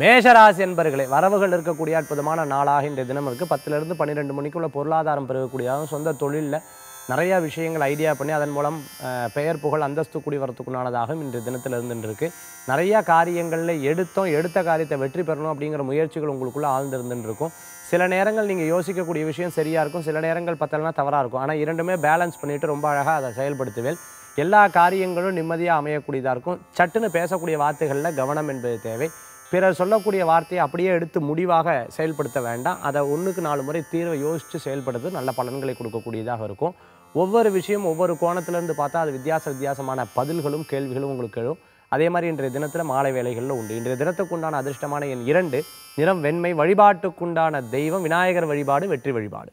மேஷராசி என்பர்களே வரவுகள் இருக்கக்கூடிய அற்புதமான நாளாக இன்றைய தினம் இருக்குது பத்துலேருந்து பன்னிரெண்டு மணிக்குள்ள பொருளாதாரம் பெறக்கூடியதாகவும் சொந்த தொழிலில் நிறையா விஷயங்கள் ஐடியா பண்ணி அதன் மூலம் பெயர் புகழ் அந்தஸ்து கூடி வரத்துக்குண்டானதாகவும் இன்றைய தினத்தில் இருந்துருக்கு நிறையா காரியங்களில் எடுத்தோம் எடுத்த காரியத்தை வெற்றி பெறணும் அப்படிங்கிற முயற்சிகள் உங்களுக்குள்ளே ஆழ்ந்திருந்துருக்கும் சில நேரங்கள் நீங்கள் யோசிக்கக்கூடிய விஷயம் சரியாக இருக்கும் சில நேரங்கள் பத்தலனா தவறாக இருக்கும். ஆனால் இரண்டுமே பேலன்ஸ் பண்ணிவிட்டு ரொம்ப அழகாக அதை செயல்படுத்துவேன். எல்லா காரியங்களும் நிம்மதியாக அமையக்கூடியதாக இருக்கும். சட்டுன்னு பேசக்கூடிய வார்த்தைகளில் கவனம் என்பது தேவை. பிறர் சொல்லக்கூடிய வார்த்தையை அப்படியே எடுத்து முடிவாக செயல்படுத்த வேண்டாம். அதை ஒன்றுக்கு நாலு முறை தீர்வை யோசித்து செயல்படுறது நல்ல பலன்களை கொடுக்கக்கூடியதாக இருக்கும். ஒவ்வொரு விஷயம் ஒவ்வொரு கோணத்திலேருந்து பார்த்தா அது வித்தியாச வித்தியாசமான பதில்களும் கேள்விகளும் உங்களுக்கு எழும். அதே மாதிரி இன்றைய தினத்தில் மாலை வேலைகளில் உண்டு. இன்றைய தினத்துக்குண்டான அதிர்ஷ்டமான என் இரண்டு நிறம் வெண்மை வழிபாட்டுக்குண்டான தெய்வம் விநாயகர் வழிபாடு வெற்றி வழிபாடு.